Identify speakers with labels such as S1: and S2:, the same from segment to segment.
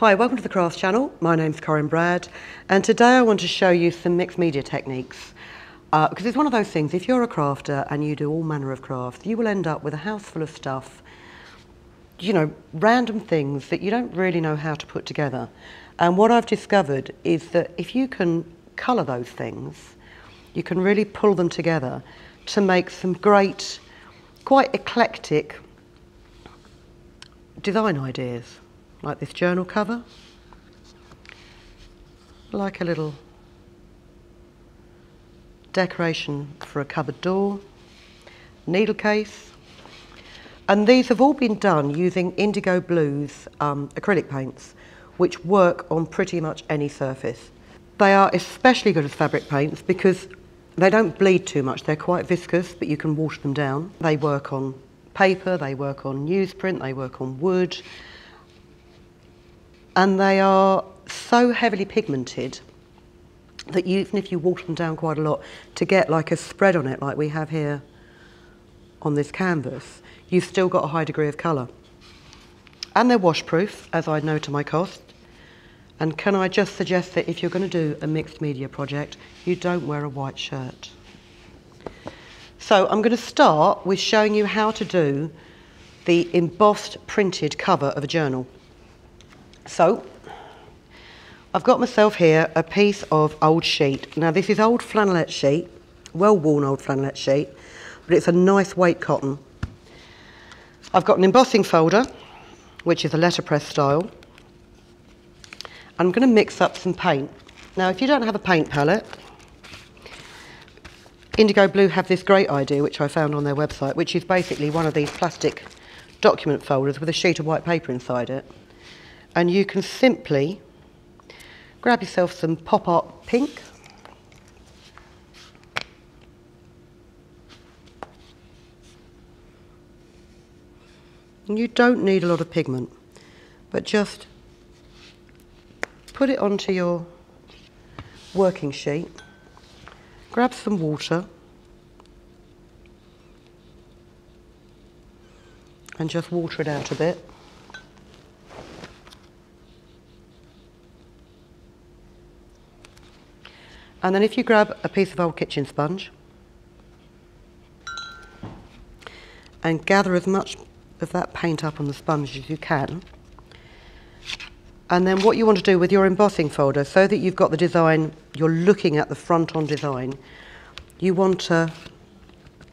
S1: Hi, welcome to the Crafts channel. My name's Corinne Bradd, and today I want to show you some mixed media techniques. Uh, because it's one of those things, if you're a crafter and you do all manner of crafts, you will end up with a house full of stuff, you know, random things that you don't really know how to put together. And what I've discovered is that if you can colour those things, you can really pull them together to make some great, quite eclectic design ideas, like this journal cover, like a little decoration for a cupboard door, needle case, and these have all been done using IndigoBlu's um, acrylic paints, which work on pretty much any surface. They are especially good as fabric paints because they don't bleed too much. They're quite viscous, but you can wash them down. They work on paper, they work on newsprint, they work on wood, and they are so heavily pigmented that you, even if you water them down quite a lot to get like a spread on it like we have here on this canvas, you've still got a high degree of colour. And they're washproof, as I know to my cost. And can I just suggest that if you're going to do a mixed media project, you don't wear a white shirt. So I'm going to start with showing you how to do the embossed printed cover of a journal. So I've got myself here a piece of old sheet. Now this is old flannelette sheet, well worn old flannelette sheet, but it's a nice weight cotton. I've got an embossing folder, which is a letterpress style. I'm going to mix up some paint. Now, if you don't have a paint palette, IndigoBlu have this great idea, which I found on their website, which is basically one of these plastic document folders with a sheet of white paper inside it. And you can simply grab yourself some pop art pink. And you don't need a lot of pigment, but just put it onto your working sheet, grab some water, and just water it out a bit. And then if you grab a piece of old kitchen sponge and gather as much of that paint up on the sponge as you can, and then what you want to do with your embossing folder, so that you've got the design, you're looking at the front on design, you want to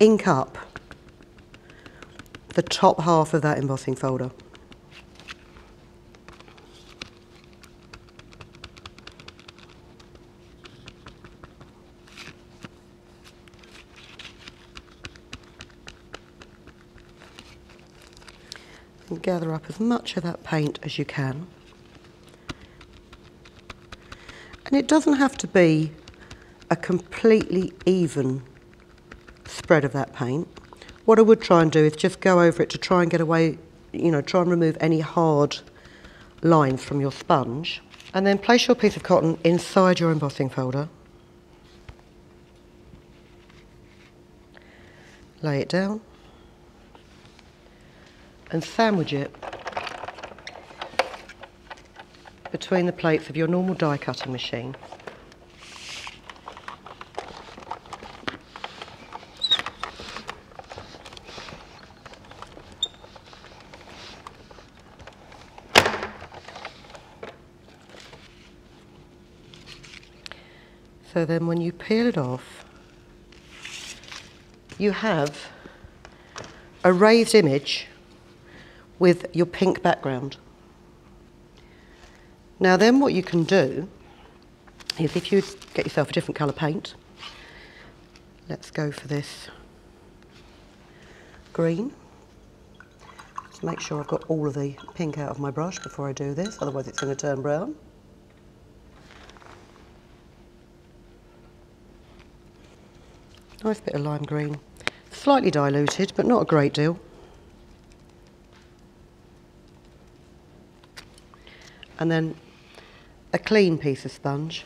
S1: ink up the top half of that embossing folder. Gather up as much of that paint as you can. And it doesn't have to be a completely even spread of that paint. What I would try and do is just go over it to try and get away, you know, try and remove any hard lines from your sponge. And then place your piece of cotton inside your embossing folder. Lay it down and sandwich it between the plates of your normal die cutting machine. So then when you peel it off, you have a raised image with your pink background. Now then what you can do is if you get yourself a different colour paint, let's go for this green. Just make sure I've got all of the pink out of my brush before I do this, otherwise it's going to turn brown. Nice bit of lime green. Slightly diluted, but not a great deal. And then a clean piece of sponge.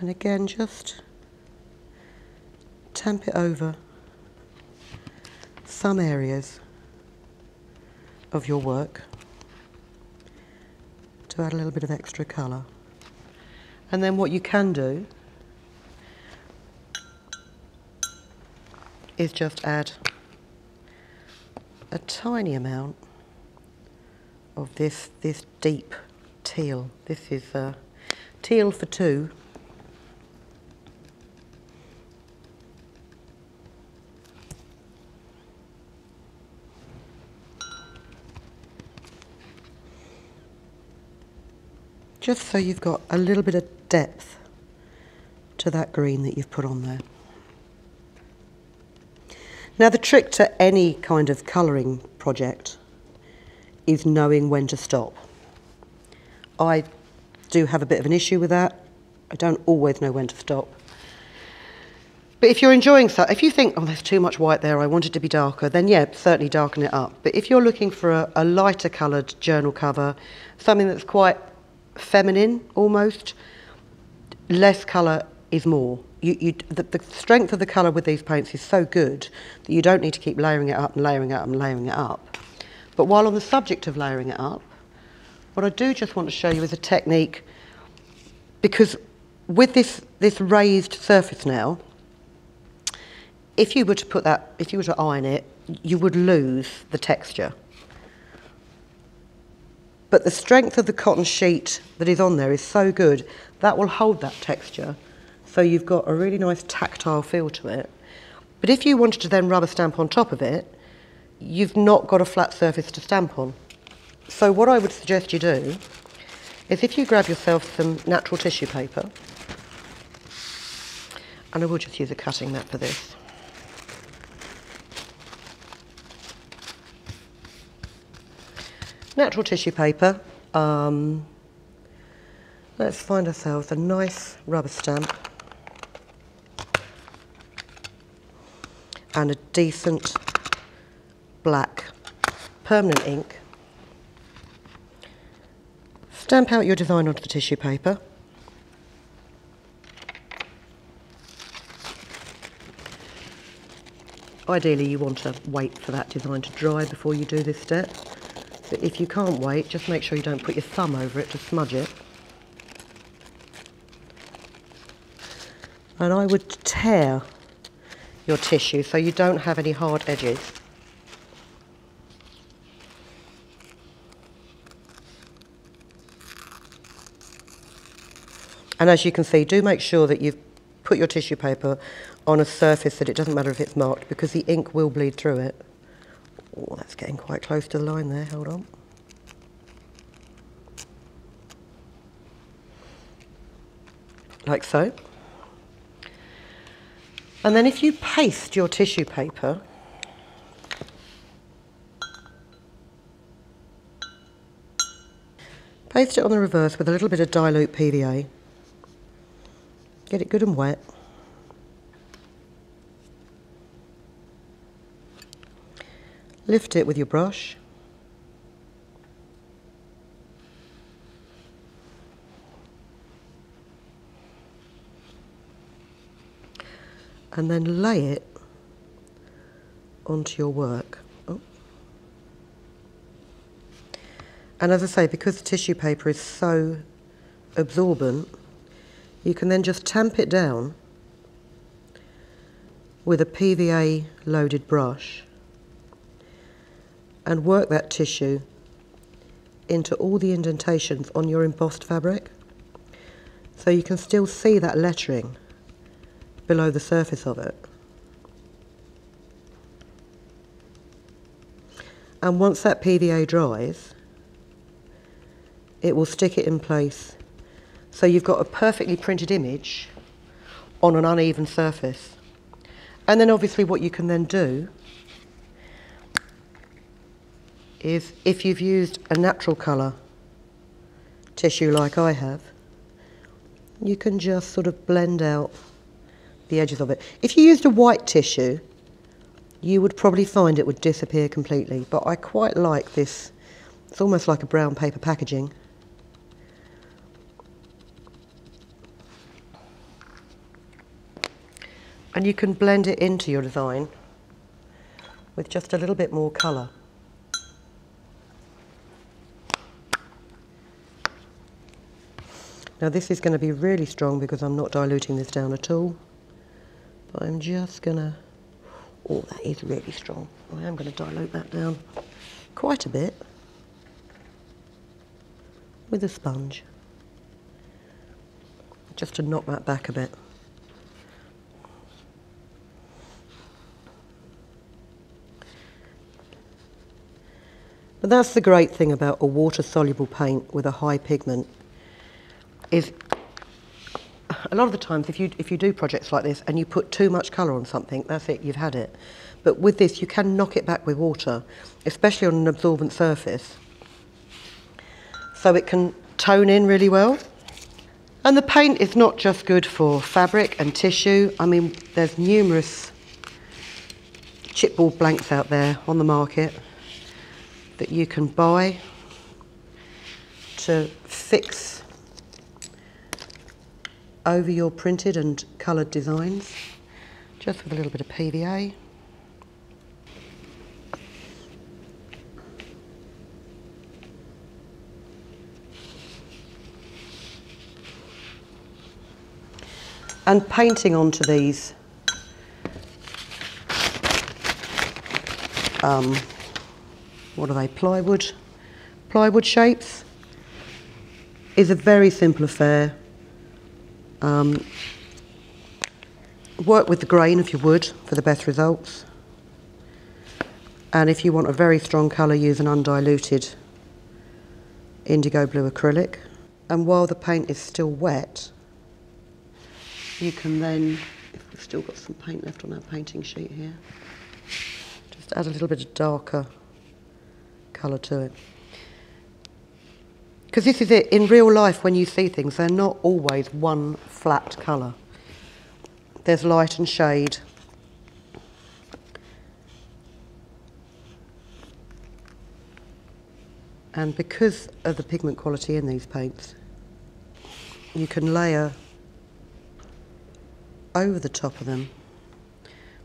S1: And again, just tamp it over some areas of your work to add a little bit of extra colour. And then what you can do is just add a tiny amount of this, this deep teal. This is uh, teal for two. Just so you've got a little bit of depth to that green that you've put on there. Now the trick to any kind of colouring project is knowing when to stop. I do have a bit of an issue with that. I don't always know when to stop. But if you're enjoying so, if you think, oh, there's too much white there, I want it to be darker, then yeah, certainly darken it up. But if you're looking for a, a lighter coloured journal cover, something that's quite feminine almost, less colour is more. You, you, the, the strength of the colour with these paints is so good that you don't need to keep layering it up and layering it up and layering it up. But while on the subject of layering it up, what I do just want to show you is a technique because with this, this raised surface now, if you were to put that, if you were to iron it, you would lose the texture. But the strength of the cotton sheet that is on there is so good, that will hold that texture. So you've got a really nice tactile feel to it. But if you wanted to then rubber stamp on top of it, you've not got a flat surface to stamp on. So what I would suggest you do is if you grab yourself some natural tissue paper, and I will just use a cutting mat for this. Natural tissue paper. Um, let's find ourselves a nice rubber stamp and a decent black permanent ink. Stamp out your design onto the tissue paper. Ideally you want to wait for that design to dry before you do this step. But if you can't wait, just make sure you don't put your thumb over it to smudge it. And I would tear your tissue so you don't have any hard edges. And as you can see, do make sure that you've put your tissue paper on a surface that it doesn't matter if it's marked because the ink will bleed through it. Oh, that's getting quite close to the line there, hold on. Like so. And then if you paste your tissue paper paste it on the reverse with a little bit of dilute PVA Get it good and wet. Lift it with your brush. And then lay it onto your work. Oh. And as I say, because the tissue paper is so absorbent, you can then just tamp it down with a PVA loaded brush and work that tissue into all the indentations on your embossed fabric so you can still see that lettering below the surface of it. And once that PVA dries, it will stick it in place so you've got a perfectly printed image on an uneven surface. And then obviously what you can then do is if you've used a natural colour tissue like I have, you can just sort of blend out the edges of it. If you used a white tissue, you would probably find it would disappear completely, but I quite like this. It's almost like a brown paper packaging. And you can blend it into your design with just a little bit more colour. Now this is going to be really strong because I'm not diluting this down at all. I'm just to, oh that is really strong. I am going to dilute that down quite a bit with a sponge. Just to knock that back a bit. But that's the great thing about a water-soluble paint with a high pigment is a lot of the times if you, if you do projects like this and you put too much colour on something, that's it, you've had it. But with this, you can knock it back with water, especially on an absorbent surface. So it can tone in really well. And the paint is not just good for fabric and tissue. I mean, there's numerous chipboard blanks out there on the market that you can buy to fix over your printed and coloured designs, just with a little bit of PVA. And painting onto these um, what are they, plywood, plywood shapes, is a very simple affair. Um, work with the grain of your wood for the best results. And if you want a very strong colour, use an undiluted IndigoBlu acrylic. And while the paint is still wet, you can then, if we've still got some paint left on our painting sheet here, just add a little bit of darker colour to it. Because this is it, in real life when you see things, they're not always one flat colour. There's light and shade. And because of the pigment quality in these paints, you can layer over the top of them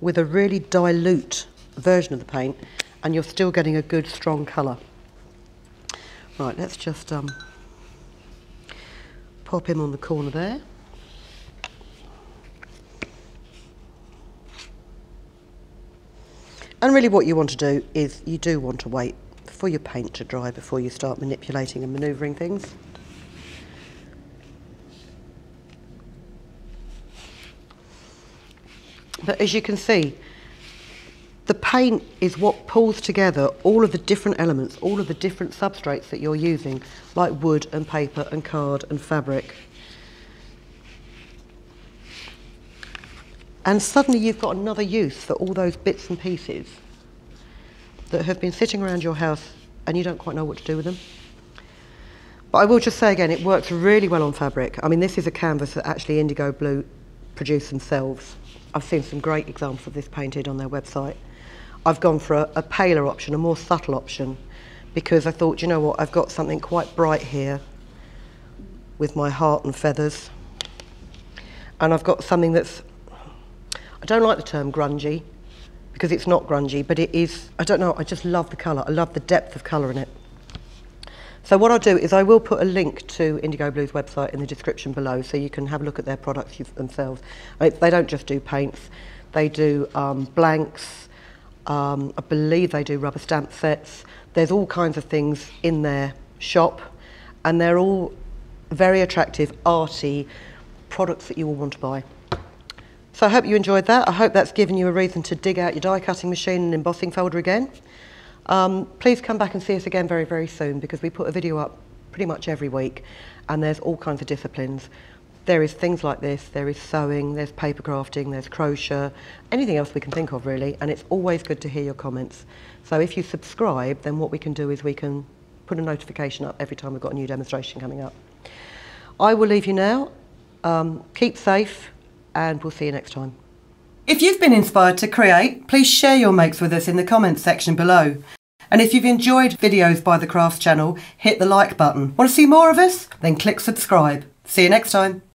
S1: with a really dilute version of the paint and you're still getting a good strong colour. Right, let's just um, pop him on the corner there. And really what you want to do is you do want to wait for your paint to dry before you start manipulating and manoeuvring things. But as you can see, the paint is what pulls together all of the different elements, all of the different substrates that you're using, like wood and paper and card and fabric. And suddenly you've got another use for all those bits and pieces that have been sitting around your house and you don't quite know what to do with them. But I will just say again, it works really well on fabric. I mean, this is a canvas that actually IndigoBlu produce themselves. I've seen some great examples of this painted on their website. I've gone for a, a paler option, a more subtle option, because I thought, you know what, I've got something quite bright here with my heart and feathers. And I've got something that's, I don't like the term grungy, because it's not grungy, but it is, I don't know, I just love the colour. I love the depth of colour in it. So what I'll do is I will put a link to IndigoBlu's website in the description below so you can have a look at their products themselves. I mean, they don't just do paints, they do um, blanks, um, I believe they do rubber stamp sets. There's all kinds of things in their shop, and they're all very attractive, arty products that you will want to buy. So I hope you enjoyed that. I hope that's given you a reason to dig out your die cutting machine and embossing folder again. Um, please come back and see us again very, very soon because we put a video up pretty much every week and there's all kinds of disciplines there is things like this, there is sewing, there's paper crafting, there's crochet, anything else we can think of really, and it's always good to hear your comments. So if you subscribe, then what we can do is we can put a notification up every time we've got a new demonstration coming up. I will leave you now. Um, keep safe, and we'll see you next time. If you've been inspired to create, please share your makes with us in the comments section below. And if you've enjoyed videos by the Crafts channel, hit the like button. Want to see more of us? Then click subscribe. See you next time.